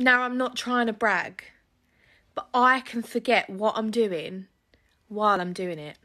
Now, I'm not trying to brag, but I can forget what I'm doing while I'm doing it.